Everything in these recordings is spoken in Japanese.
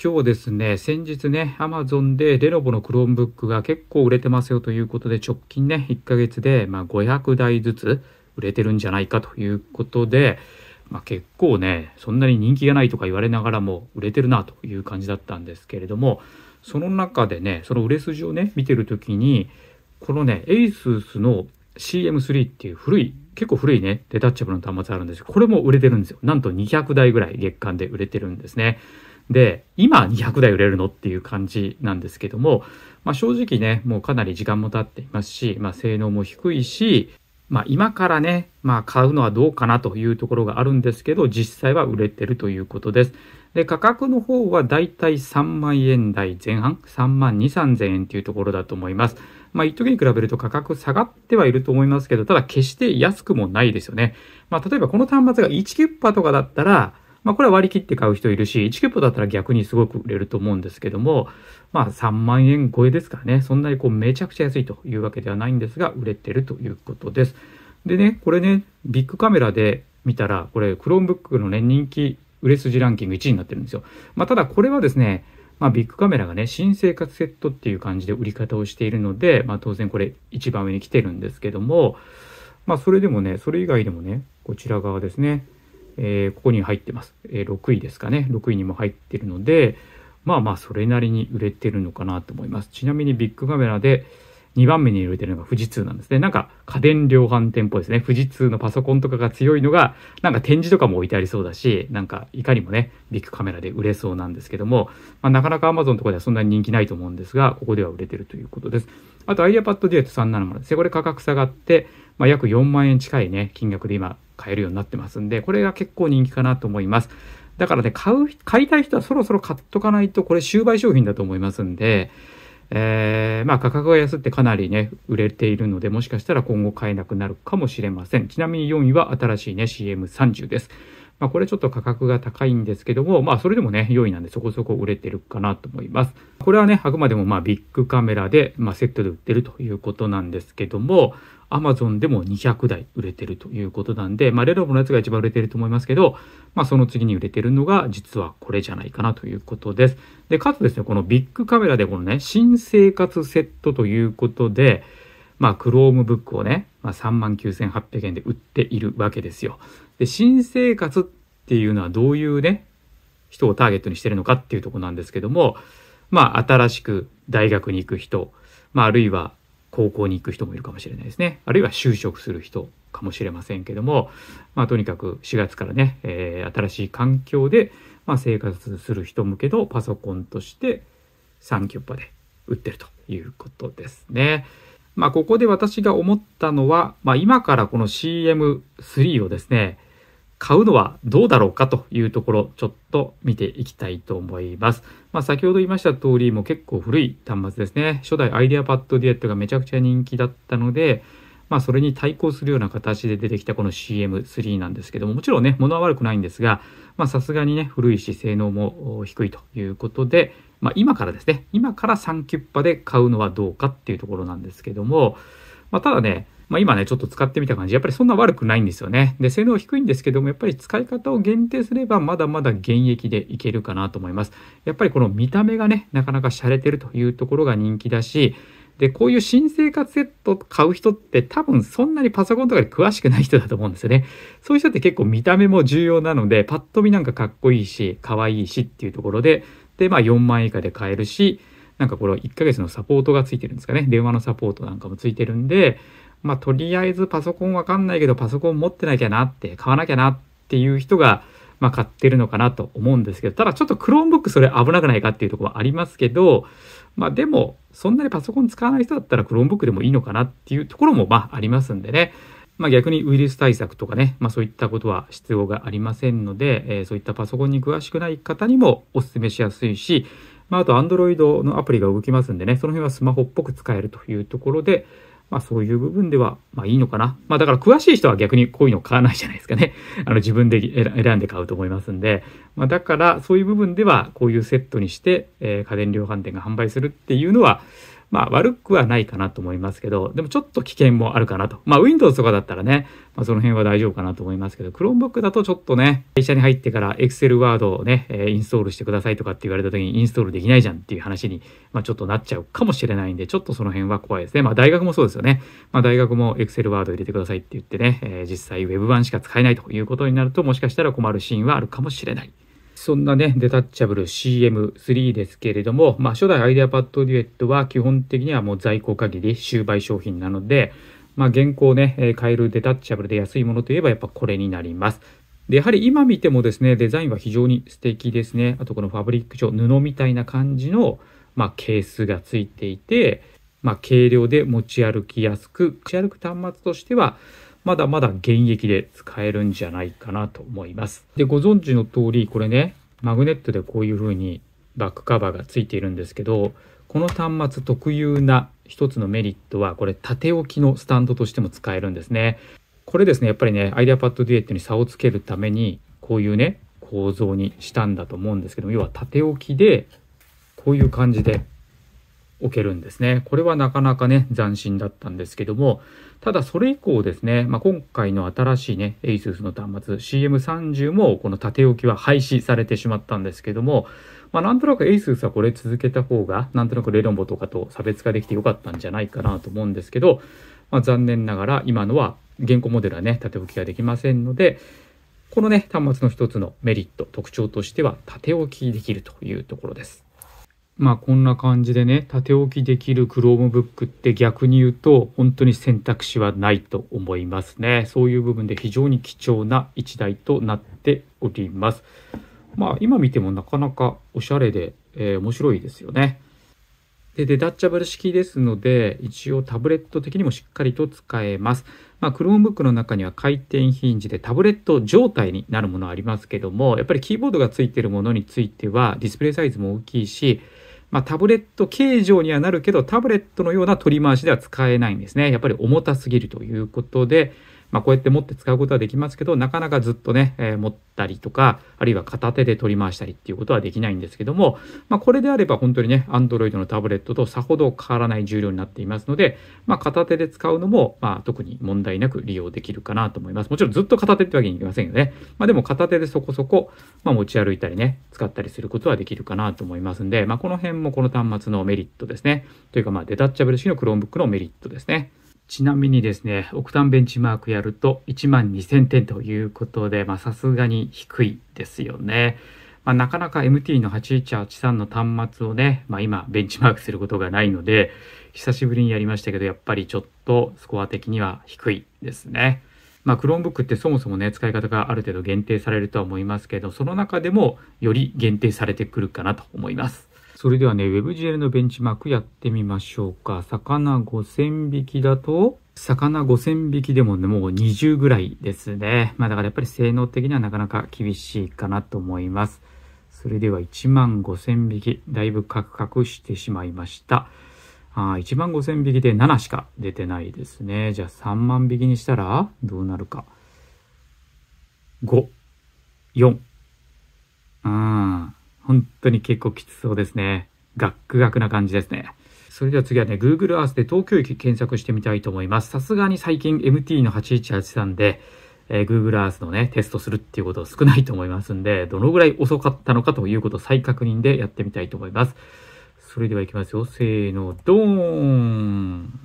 今日ですね、先日ね、Amazon でレノボの Chromebook が結構売れてますよということで、直近ね、1ヶ月で、ま、500台ずつ売れてるんじゃないかということで、まあ、結構ね、そんなに人気がないとか言われながらも売れてるなという感じだったんですけれども、その中でね、その売れ筋をね、見てるときに、このね、ASUS の CM3 っていう古い、結構古いね、デタッチャブルの端末あるんですよ。これも売れてるんですよ。なんと200台ぐらい月間で売れてるんですね。で、今200台売れるの？っていう感じなんですけども、まあ、正直ね、もうかなり時間も経っていますし、まあ、性能も低いし、まあ、今からね、まあ、買うのはどうかなというところがあるんですけど、実際は売れてるということです。で、価格の方はだいたい3万円台前半、3万2、3000円というところだと思います。まあ、一時に比べると価格下がってはいると思いますけど、ただ決して安くもないですよね。まあ、例えばこの端末が1キュッパとかだったら、まあ、これは割り切って買う人いるし、1キュッパだったら逆にすごく売れると思うんですけども、まあ、3万円超えですからね、そんなにこうめちゃくちゃ安いというわけではないんですが、売れてるということです。でね、これね、ビックカメラで見たら、これ、 Chromebook のね、人気売れ筋ランキング1位になってるんですよ。まあ、ただこれはですね、まあ、ビックカメラがね、新生活セットっていう感じで売り方をしているので、まあ、当然これ一番上に来てるんですけども、まあ、それでもね、それ以外でもね、こちら側ですね、えー、ここに入ってます。えー、6位ですかね。6位にも入ってるので、まあまあ、それなりに売れてるのかなと思います。ちなみにビッグカメラで2番目に売れてるのが富士通なんですね。なんか家電量販店っぽいですね。富士通のパソコンとかが強いのが、なんか展示とかも置いてありそうだし、なんかいかにもね、ビッグカメラで売れそうなんですけども、まあ、なかなか Amazon とかではそんなに人気ないと思うんですが、ここでは売れてるということです。あと iPad Duet 370ですね。これ価格下がって、まあ、約4万円近いね、金額で今買えるようになってますんで、これが結構人気かなと思います。だからね、買う、買いたい人はそろそろ買っとかないと、これ終売商品だと思いますんで、えー、まあ価格が安ってかなりね、売れているので、もしかしたら今後買えなくなるかもしれません。ちなみに4位は新しいね、CM30 です。まあこれちょっと価格が高いんですけども、まあそれでもね、4位なんでそこそこ売れてるかなと思います。これはね、あくまでもまあビックカメラで、まあセットで売ってるということなんですけども、アマゾンでも200台売れてるということなんで、まあ、レノボのやつが一番売れてると思いますけど、まあ、その次に売れてるのが実はこれじゃないかなということです。で、かつですね、このビックカメラでこのね、新生活セットということで、まあ、 Chromebook をね、まあ、39,800円で売っているわけですよ。で、新生活っていうのはどういうね、人をターゲットにしてるのかっていうとこなんですけども、まあ、新しく大学に行く人、まあ、あるいは高校に行く人もいるかもしれないですね。あるいは就職する人かもしれませんけども、まあ、とにかく4月からね、えー、新しい環境で、まあ、生活する人向けのパソコンとして3キュッパで売ってるということですね。まあ、ここで私が思ったのは、まあ、今からこの CM3 をですね、買うのはどうだろうかというところ、ちょっと見ていきたいと思います。まあ、先ほど言いました通り、もう結構古い端末ですね。初代 IdeaPad Duet がめちゃくちゃ人気だったので、まあ、それに対抗するような形で出てきたこの CM3 なんですけども、もちろんね、物は悪くないんですが、まあ、さすがにね、古いし、性能も低いということで、まあ、今からですね、今から3キュッパで買うのはどうかっていうところなんですけども、まあ、ただね、まあ、今ね、ちょっと使ってみた感じ、やっぱりそんな悪くないんですよね。で、性能低いんですけども、やっぱり使い方を限定すれば、まだまだ現役でいけるかなと思います。やっぱりこの見た目がね、なかなか洒落てるというところが人気だし、で、こういう新生活セット買う人って多分そんなにパソコンとかで詳しくない人だと思うんですよね。そういう人って結構見た目も重要なので、パッと見なんかかっこいいし、可愛いしっていうところで、で、まあ4万円以下で買えるし、なんかこれは1ヶ月のサポートがついてるんですかね。電話のサポートなんかもついてるんで、まあ、とりあえずパソコンわかんないけど、パソコン持ってなきゃなって、買わなきゃなっていう人が、まあ、買ってるのかなと思うんですけど、ただちょっと Chromebook それ危なくないかっていうところはありますけど、まあでも、そんなにパソコン使わない人だったら Chromebook でもいいのかなっていうところもまあありますんでね。まあ逆にウイルス対策とかね、まあそういったことは必要がありませんので、えー、そういったパソコンに詳しくない方にもお勧めしやすいし、まああと Android のアプリが動きますんでね、その辺はスマホっぽく使えるというところで、まあそういう部分では、まあいいのかな。まあだから詳しい人は逆にこういうの買わないじゃないですかね。あの自分で選んで買うと思いますんで。まあだからそういう部分ではこういうセットにして、えー、家電量販店が販売するっていうのは、まあ悪くはないかなと思いますけど、でもちょっと危険もあるかなと。まあ Windows とかだったらね、まあその辺は大丈夫かなと思いますけど、Chromebook だとちょっとね、会社に入ってから Excel、Word をね、え、インストールしてくださいとかって言われた時にインストールできないじゃんっていう話に、まあちょっとなっちゃうかもしれないんで、ちょっとその辺は怖いですね。まあ大学もそうですよね。まあ大学も Excel、Word 入れてくださいって言ってね、えー、実際 Web 版しか使えないということになると、もしかしたら困るシーンはあるかもしれない。そんなね、 Detachable CM3 ですけれども、まあ、初代 IdeaPad Duet は基本的にはもう在庫限り終売商品なので、まあ、現行ね、買える detachable で安いものといえばやっぱこれになります。で、やはり今見てもですね、デザインは非常に素敵ですね。あとこのファブリック調、布みたいな感じの、まあ、ケースがついていて、まあ、軽量で持ち歩きやすく、持ち歩く端末としては、まだまだ現役で使えるんじゃないかなと思います。で、ご存知の通り、これね、マグネットでこういう風にバックカバーがついているんですけど、この端末特有な一つのメリットは、これ縦置きのスタンドとしても使えるんですね。これですね、やっぱりね、 IdeaPad Duet に差をつけるために、こういうね、構造にしたんだと思うんですけど要は縦置きで、こういう感じで置けるんですね。これはなかなかね、斬新だったんですけども、ただそれ以降ですね、まあ、今回の新しいね、ASUS の端末 CM30 もこの縦置きは廃止されてしまったんですけども、まあ、なんとなく ASUS はこれ続けた方が、なんとなくレノボとかと差別化できてよかったんじゃないかなと思うんですけど、まあ、残念ながら今のは現行モデルはね、縦置きができませんので、このね、端末の一つのメリット、特徴としては縦置きできるというところです。まあこんな感じでね、縦置きできる Chromebook って逆に言うと本当に選択肢はないと思いますね。そういう部分で非常に貴重な一台となっております。まあ今見てもなかなかおしゃれで、えー、面白いですよね。で、デタッチャブル式ですので、一応タブレット的にもしっかりと使えます。まあ、Chromebook の中には回転ヒンジでタブレット状態になるものありますけども、やっぱりキーボードがついているものについてはディスプレイサイズも大きいし、まあ、タブレット形状にはなるけど、タブレットのような取り回しでは使えないんですね。やっぱり重たすぎるということで、まあ、こうやって持って使うことはできますけど、なかなかずっとね、えー、持ったりとか、あるいは片手で取り回したりっていうことはできないんですけども、まあ、これであれば本当にね、Android のタブレットとさほど変わらない重量になっていますので、まあ、片手で使うのも、まあ、特に問題なく利用できるかなと思います。もちろんずっと片手ってわけにいきませんよね。まあ、でも片手でそこそこ、まあ、持ち歩いたりね、使ったりすることはできるかなと思いますんで、まあ、この辺もこの端末のメリットですね。というか、まあ、デタッチャブル式の Chromebook のメリットですね。ちなみにですね、オクタンベンチマークやると1万2000点ということで、まあさすがに低いですよね。まあ、なかなか MT の8183の端末をね、まあ今ベンチマークすることがないので、久しぶりにやりましたけど、やっぱりちょっとスコア的には低いですね。まあ、Chromebook ってそもそもね、使い方がある程度限定されるとは思いますけど、その中でもより限定されてくるかなと思います。それではね、WebGL のベンチマークやってみましょうか。魚5000匹だと、魚5000匹でもね、もう20ぐらいですね。まあだからやっぱり性能的にはなかなか厳しいかなと思います。それでは1万5000匹、だいぶカクカクしてしまいました。あ1万5000匹で7しか出てないですね。じゃあ3万匹にしたらどうなるか。5、4、うん。本当に結構きつそうですね。ガックガクな感じですね。それでは次はね、Google Earth で東京駅検索してみたいと思います。さすがに最近 MT の8183で、えー、Google Earth のね、テストするっていうこと少ないと思いますんで、どのぐらい遅かったのかということを再確認でやってみたいと思います。それでは行きますよ。せーの、ドーン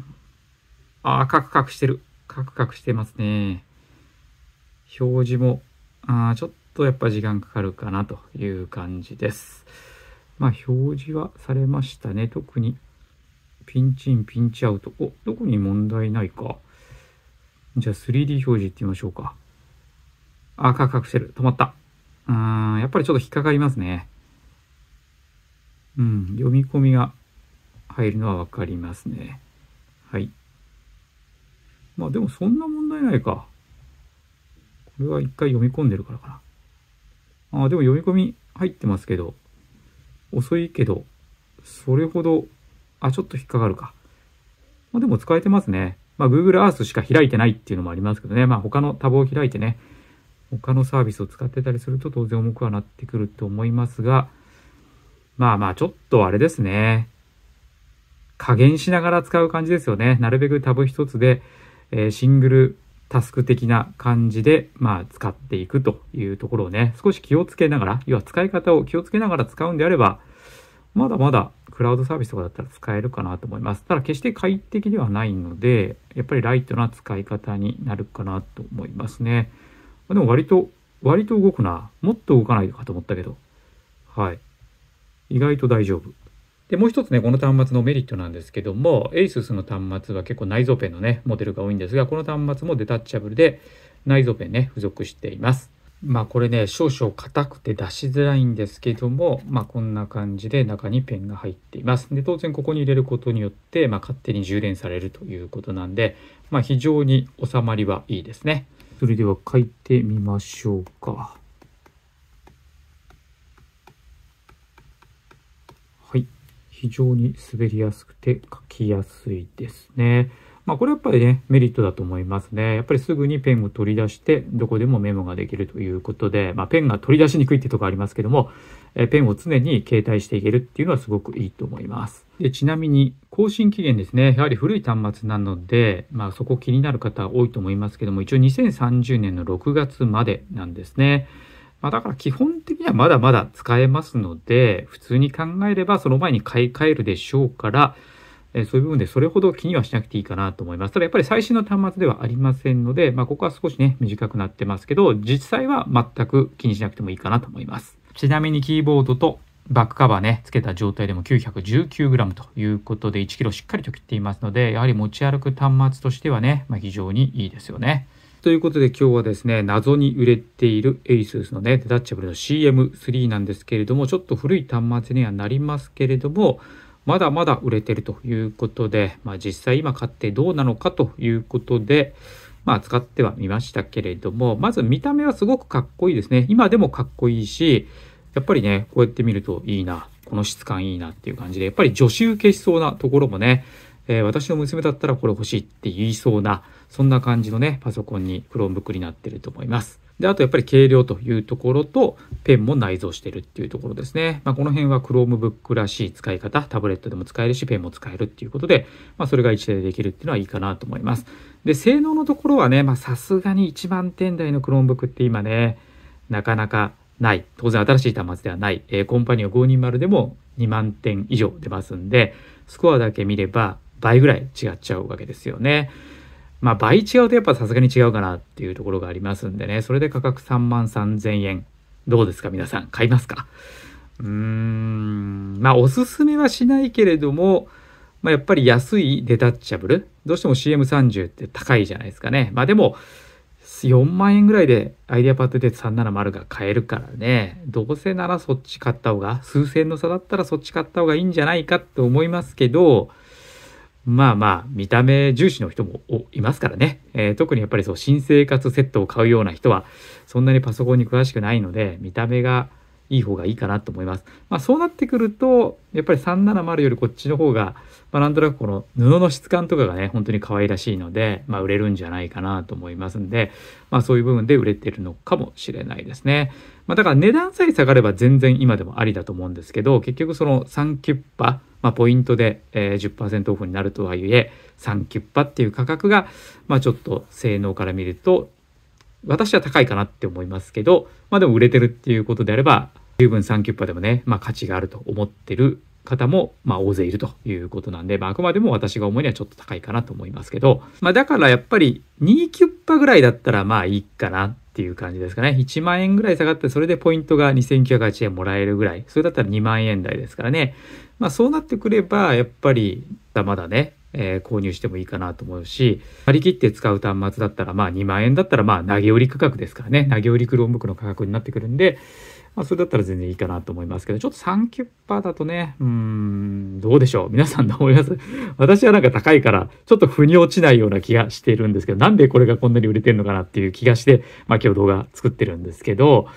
あー、カクカクしてる。カクカクしてますね。表示も、あー、ちょっとやっぱ時間かかるかなという感じです。まあ表示はされましたね。特にピンチイン、ピンチアウト。お、どこに問題ないか。じゃあ 3D 表示いってみましょうか。あ、カクカクしてる。止まった。うーん、やっぱりちょっと引っかかりますね。うん、読み込みが入るのはわかりますね。はい。まあでもそんな問題ないか。これは一回読み込んでるからかな。あでも読み込み入ってますけど、遅いけど、それほど、あ、ちょっと引っかかるか。まあ、でも使えてますね。まあ、Google Earth しか開いてないっていうのもありますけどね。まあ、他のタブを開いてね、他のサービスを使ってたりすると当然重くはなってくると思いますが、まあまあ、ちょっとあれですね。加減しながら使う感じですよね。なるべくタブ一つで、えー、シングルタスク的な感じで、まあ、使っていくというところをね、少し気をつけながら、要は使い方を気をつけながら使うんであれば、まだまだクラウドサービスとかだったら使えるかなと思います。ただ決して快適ではないので、やっぱりライトな使い方になるかなと思いますね。でも割と、割と動くな。もっと動かないかと思ったけど。はい。意外と大丈夫。で、もう一つね、この端末のメリットなんですけども、ASUS の端末は結構内蔵ペンのね、モデルが多いんですが、この端末もデタッチャブルで内蔵ペンね、付属しています。まあこれね、少々硬くて出しづらいんですけども、まあこんな感じで中にペンが入っています。で、当然ここに入れることによって、まあ勝手に充電されるということなんで、まあ非常に収まりはいいですね。それでは書いてみましょうか。はい。非常に滑りやすくて書きやすいですね。まあこれやっぱりね、メリットだと思いますね。やっぱりすぐにペンを取り出して、どこでもメモができるということで、まあペンが取り出しにくいってとこありますけども、えペンを常に携帯していけるっていうのはすごくいいと思います。でちなみに、更新期限ですね。やはり古い端末なので、まあそこ気になる方多いと思いますけども、一応2030年の6月までなんですね。まあ、だから基本的にはまだまだ使えますので、普通に考えればその前に買い替えるでしょうから、えそういう部分でそれほど気にはしなくていいかなと思います。ただやっぱり最新の端末ではありませんので、まあ、ここは少しね、短くなってますけど、実際は全く気にしなくてもいいかなと思います。ちなみにキーボードとバックカバーね、付けた状態でも 919g ということで 1kg しっかりと切っていますので、やはり持ち歩く端末としてはね、まあ、非常にいいですよね。ということで今日はですね、謎に売れている ASUS のね、デタッチャブルの CM3 なんですけれども、ちょっと古い端末にはなりますけれども、まだまだ売れてるということで、まあ、実際今買ってどうなのかということで、まあ、使ってはみましたけれども、まず見た目はすごくかっこいいですね。今でもかっこいいし、やっぱりね、こうやって見るといいな、この質感いいなっていう感じで、やっぱり女子受けしそうなところもね、えー、私の娘だったらこれ欲しいって言いそうな、そんな感じのね、パソコンに Chromebook になってると思います。で、あとやっぱり軽量というところと、ペンも内蔵してるっていうところですね。まあ、この辺は Chromebook らしい使い方、タブレットでも使えるし、ペンも使えるっていうことで、まあ、それが一台でできるっていうのはいいかなと思います。で、性能のところはね、まあさすがに1万点台の Chromebook って今ね、なかなかない。当然新しい端末ではない。えー、 Kompanio 520でも2万点以上出ますんで、スコアだけ見れば倍ぐらい違っちゃうわけですよね。まあ倍違うとやっぱさすがに違うかなっていうところがありますんでね、それで価格3万3000円。どうですか皆さん買いますか？うーん、まあおすすめはしないけれども、まあやっぱり安いデタッチャブル。どうしても CM30 って高いじゃないですかね。まあでも、4万円ぐらいでアイデアパッドで370が買えるからね、どうせならそっち買った方が、数千の差だったらそっち買った方がいいんじゃないかって思いますけど、まあまあ、見た目重視の人もいますからね。えー、特にやっぱりそう、新生活セットを買うような人は、そんなにパソコンに詳しくないので、見た目がいい方がいいかなと思います。まあそうなってくると、やっぱり370よりこっちの方が、まあなんとなくこの布の質感とかがね、本当に可愛らしいので、まあ売れるんじゃないかなと思いますんで、まあそういう部分で売れてるのかもしれないですね。まあだから値段さえ下がれば全然今でもありだと思うんですけど、結局その3キュッパ、まあ、ポイントで、え、10%オフになるとはいえ、3キュッパっていう価格が、まあ、ちょっと性能から見ると、私は高いかなって思いますけど、まあでも売れてるっていうことであれば、十分3キュッパでもね、まあ価値があると思ってる方も、まあ大勢いるということなんで、まああくまでも私が思うにはちょっと高いかなと思いますけど、まあだからやっぱり2キュッパぐらいだったらまあいいかなっていう感じですかね。1万円ぐらい下がって、それでポイントが2908円もらえるぐらい。それだったら2万円台ですからね。まあそうなってくれば、やっぱりだ、まだね、えー、購入してもいいかなと思うし、割り切って使う端末だったら、まあ2万円だったら、まあ投げ売り価格ですからね。投げ売り Chromebook の価格になってくるんで、まあそれだったら全然いいかなと思いますけど、ちょっと3キュッパーだとね、うん、どうでしょう皆さんどう思います？私はなんか高いから、ちょっと腑に落ちないような気がしてるんですけど、なんでこれがこんなに売れてるのかなっていう気がして、まあ今日動画作ってるんですけど、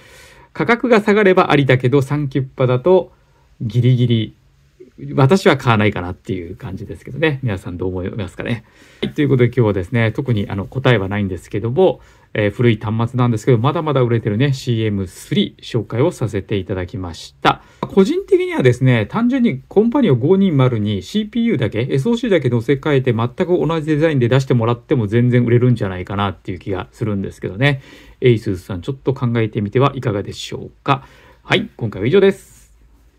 価格が下がればありだけど、3キュッパだとギリギリ私は買わないかなっていう感じですけどね。皆さんどう思いますかね。はい、ということで今日はですね、特にあの答えはないんですけども、えー、古い端末なんですけど、まだまだ売れてるね、CM3 紹介をさせていただきました。個人的にはですね、単純にコンパニオ520に CPU だけ、SOC だけ乗せ替えて全く同じデザインで出してもらっても全然売れるんじゃないかなっていう気がするんですけどね。エイスーさんちょっと考えてみてはいかがでしょうか。はい、今回は以上です。